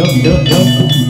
yup, yup, yup.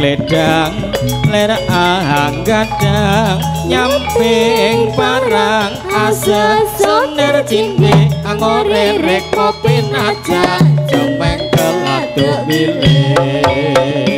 ledang ledang ler ahang gadang nyamping parang asa soner cinde angore rek kopi aja jomeng kelatu bilih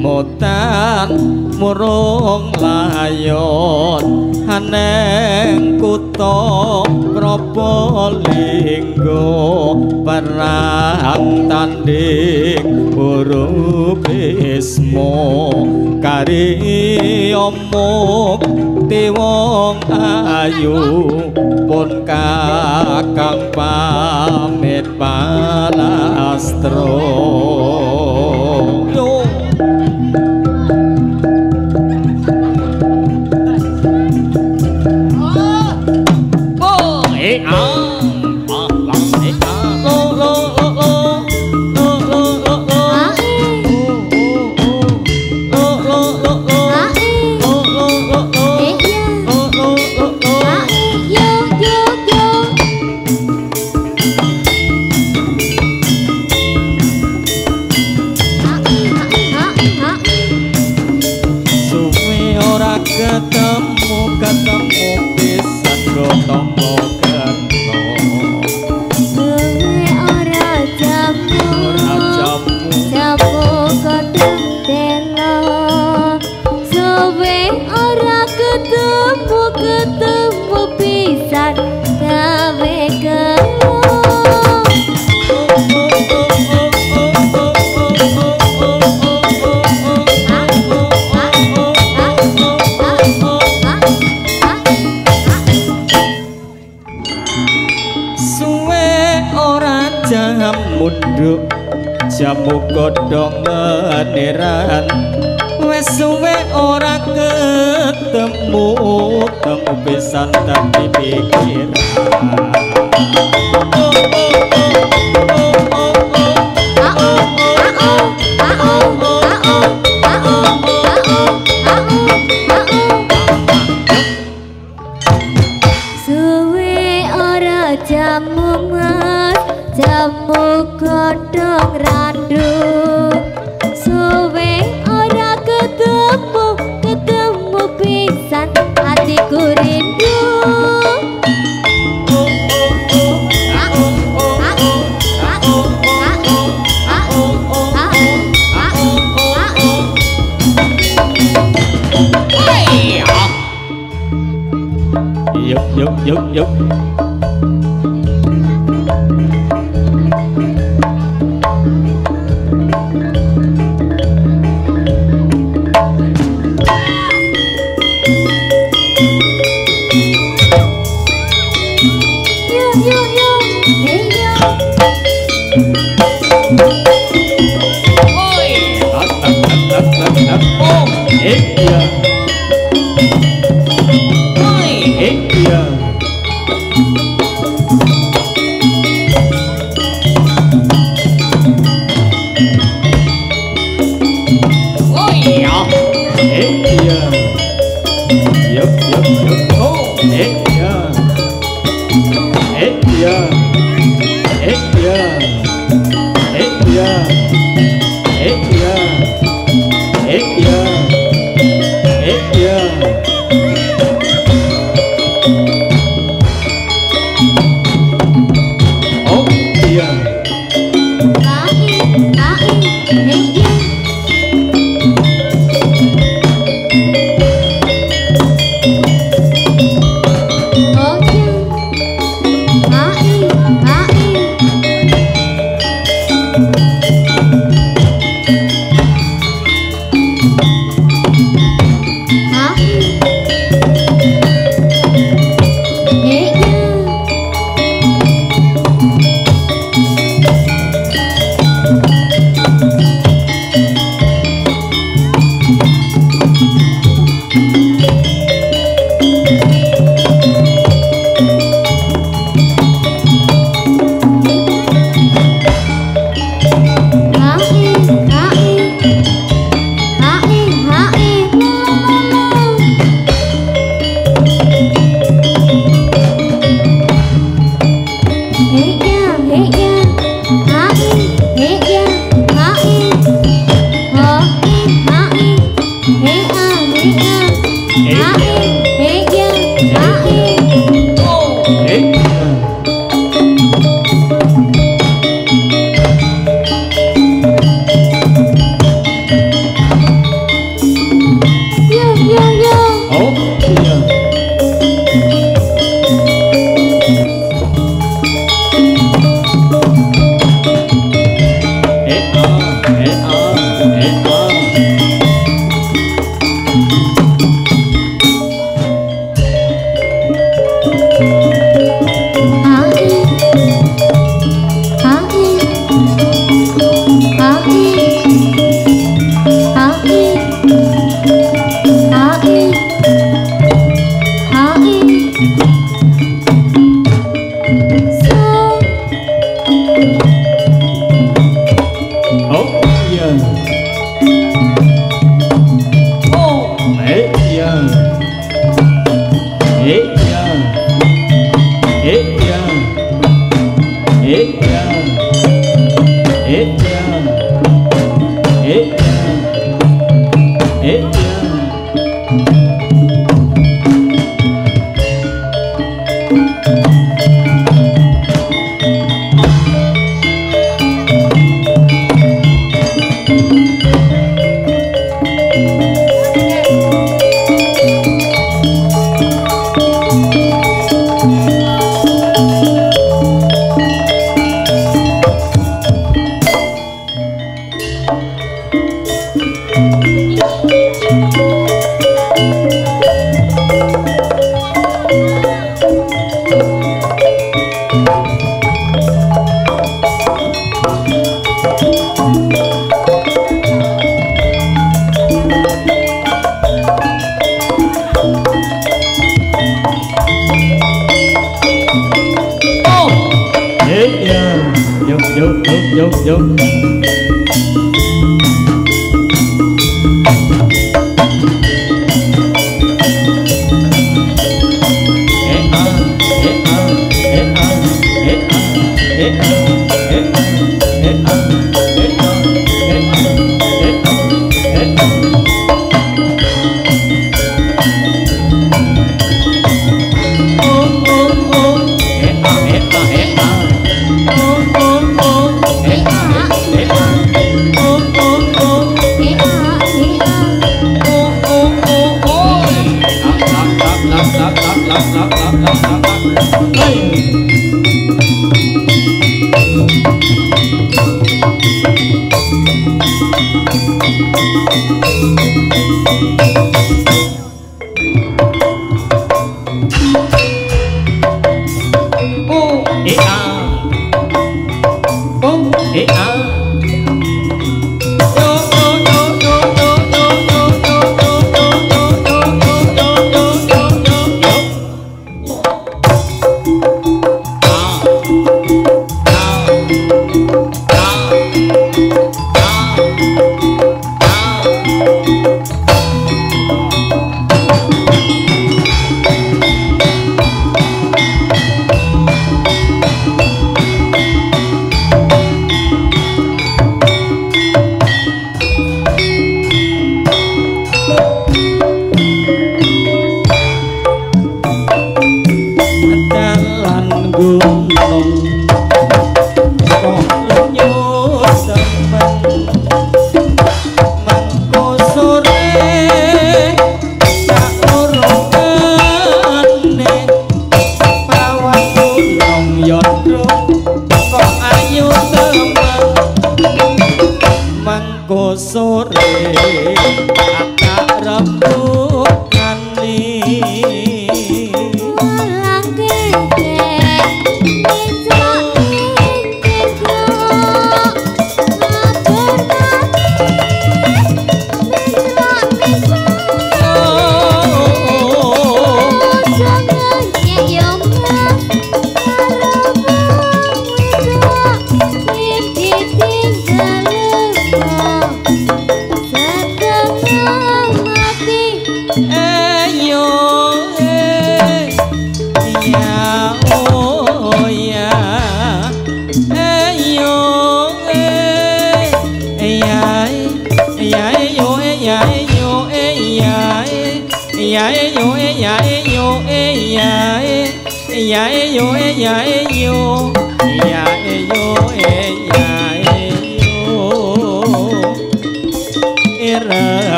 motan murung layon haneng kutha propo linggo perang tanding urupismo kari omok tiwong ayu. Pun kakang pamit palastro. astro godhok beneran wes suwe ora ketemu tembu pisan tak pikiran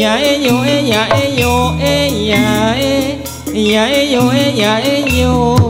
Dạ, nhảy vô nhảy dạ, vô nhảy dạ, vô nhảy vô.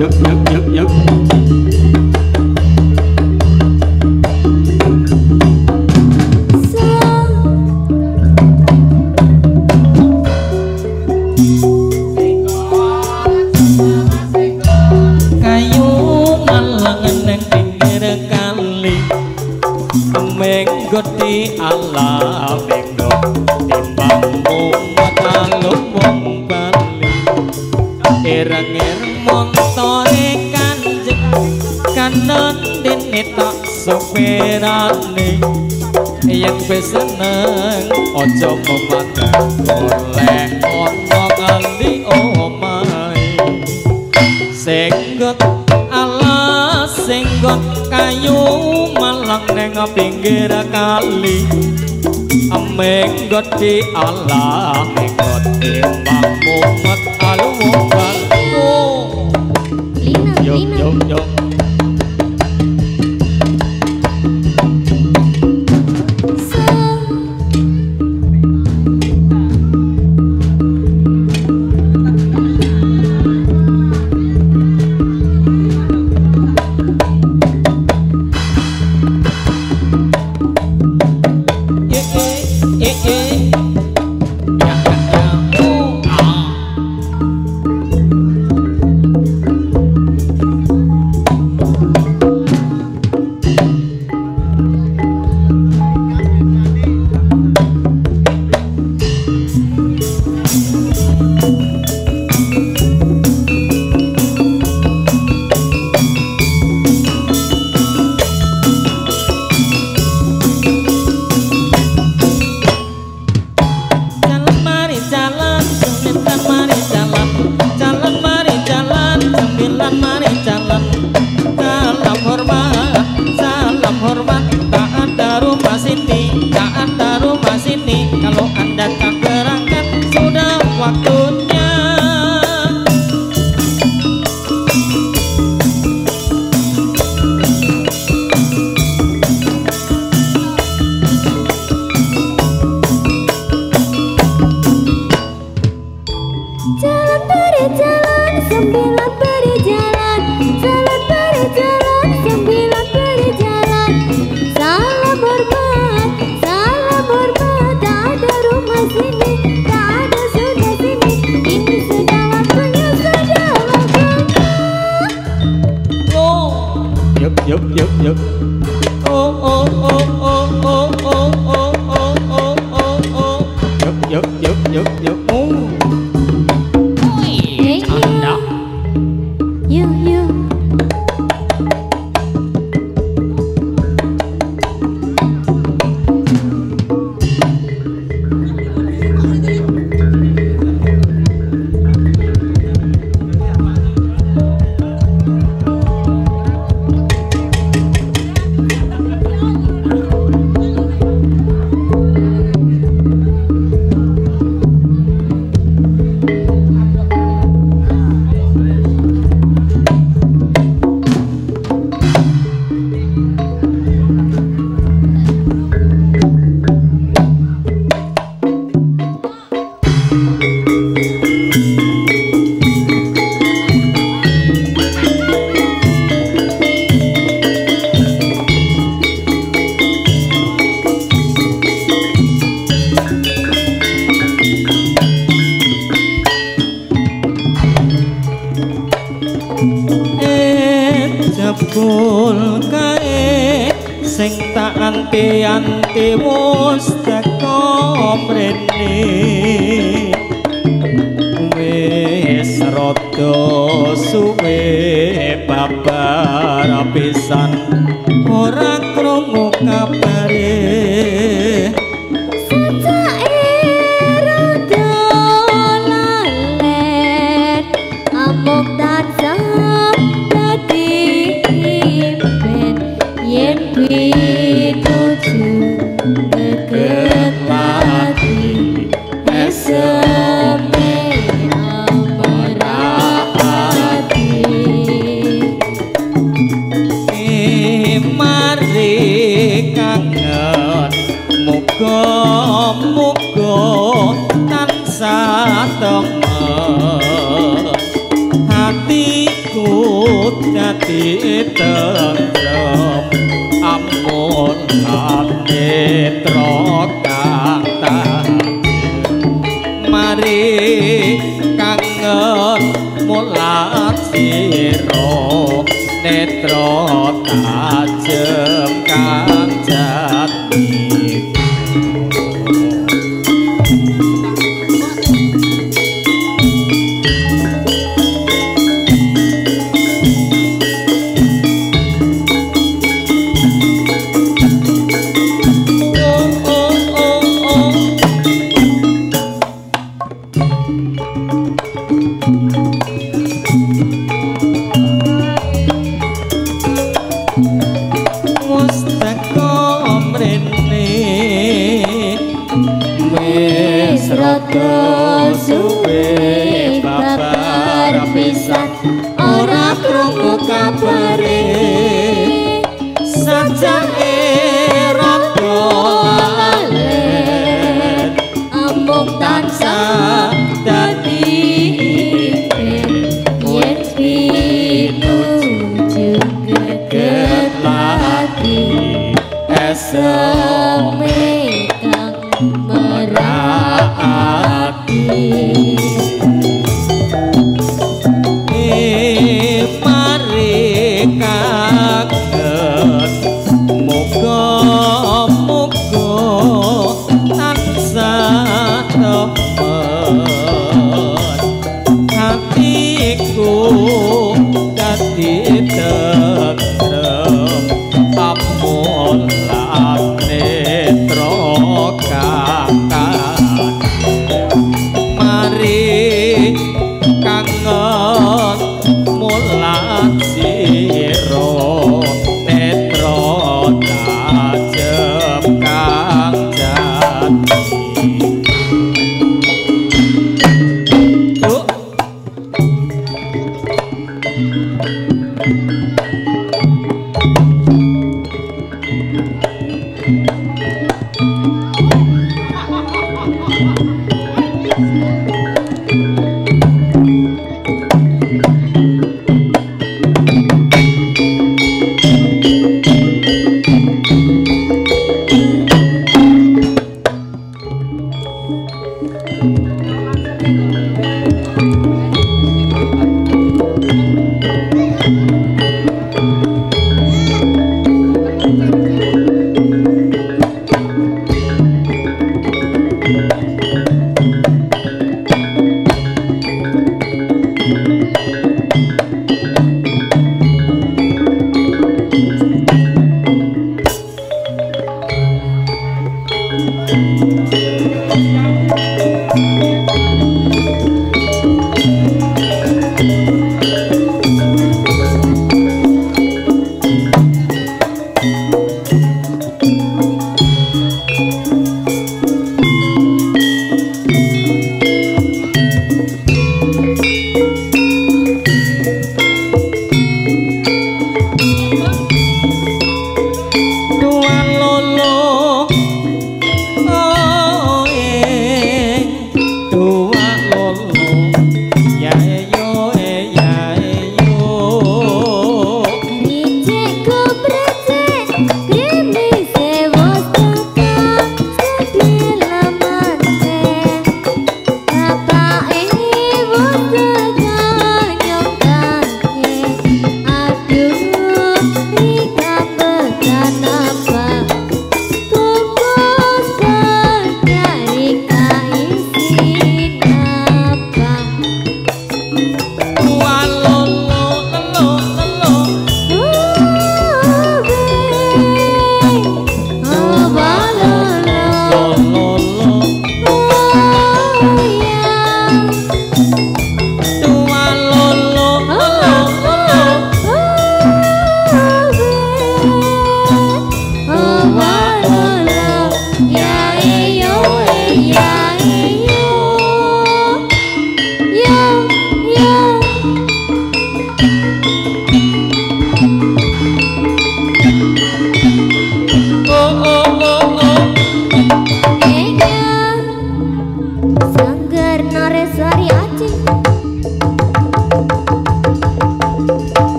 giật giật giật giật kowe seneng aja memadang oleh ana ngali omahe. Senggot alas senggot kayu malang neng pinggir kali. Amenggot di alas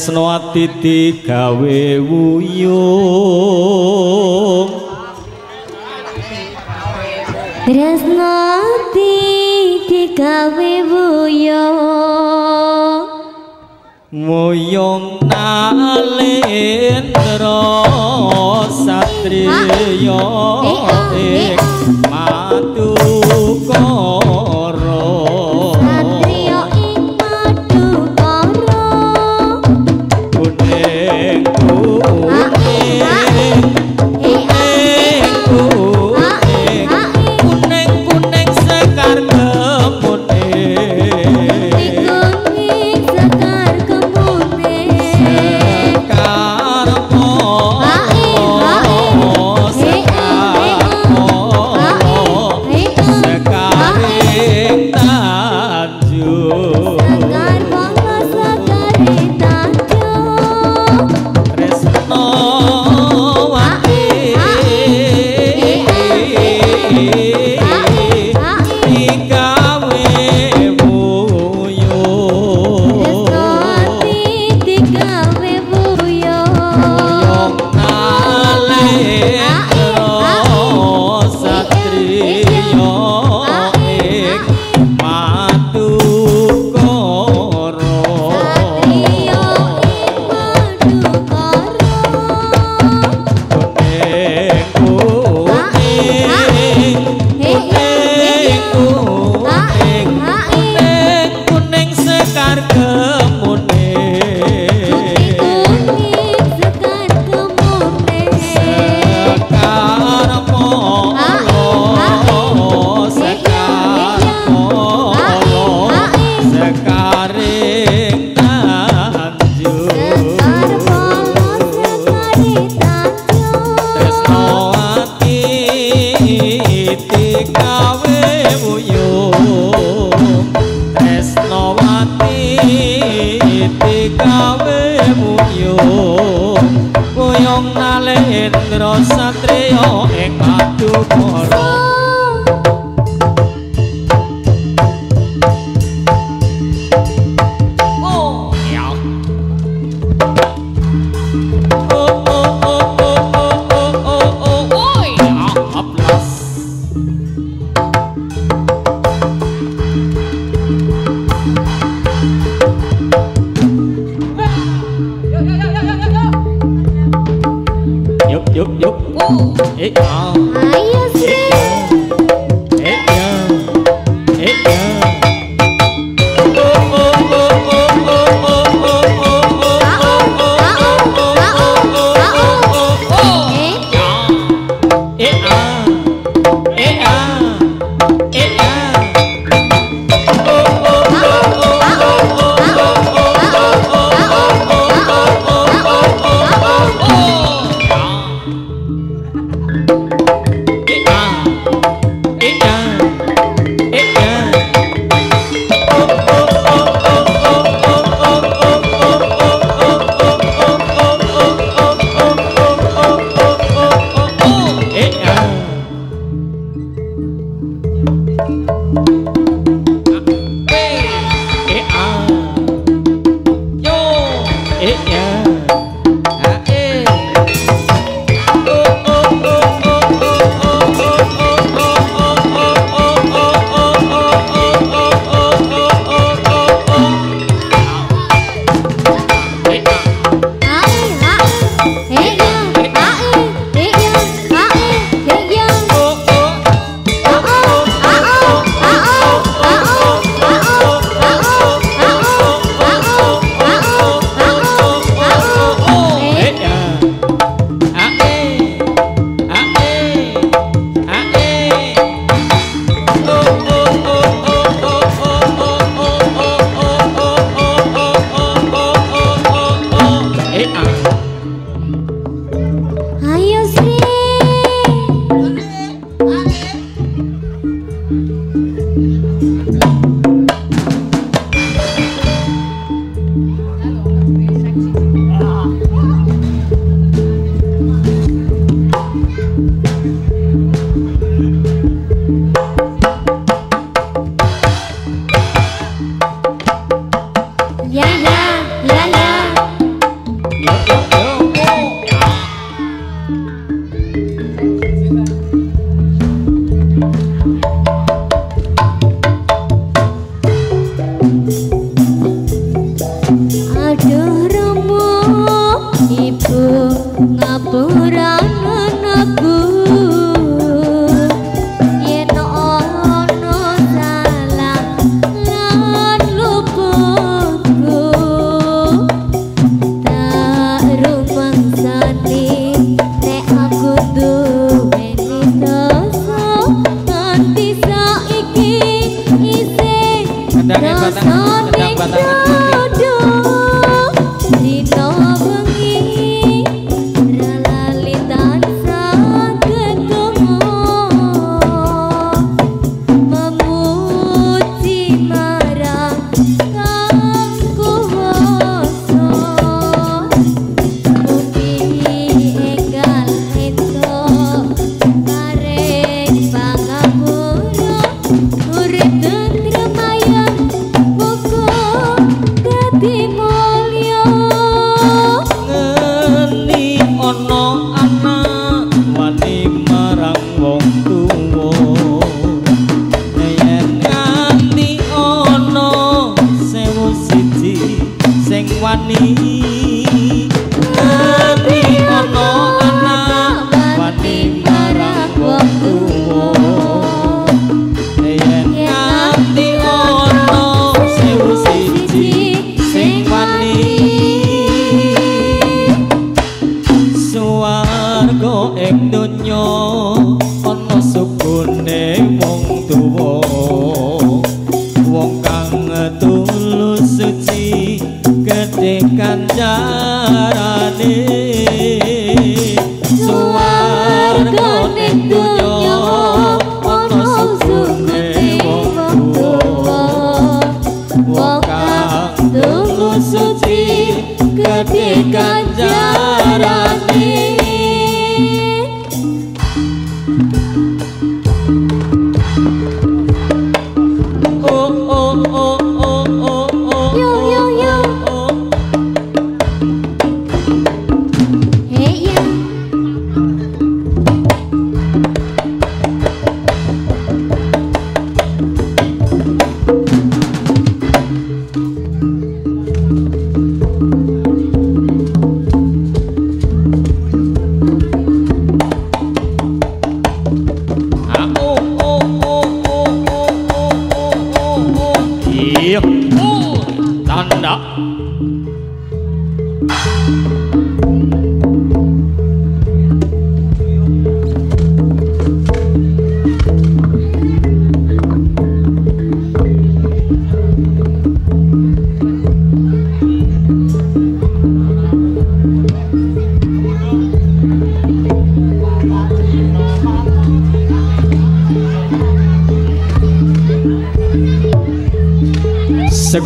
Tresnowati digawe wuyung. Tresnowati digawe wuyung. Wuyung nalendra satriya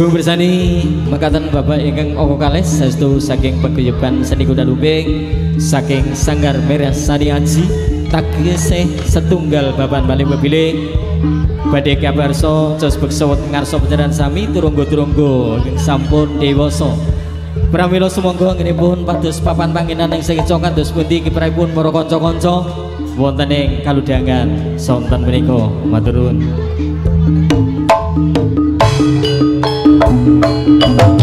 Ibu bersani mekatan Bapak ingkang Oko Kales saestu saking paguyuban seni kuda lubeng saking Sanggar Merah Sani Aji taksih setunggal baban balik mobiling badhe kabarso jos beksa ngarsa panjenengan sami turunggo-turunggo ing sampun dewasa. Pramila sumangga ngenipun pados papan panggenan ing sing cokan dos pundi kiprahipun para kanca-kanca. Wonten ing kaludhangan sonten menika maturun. Thank you.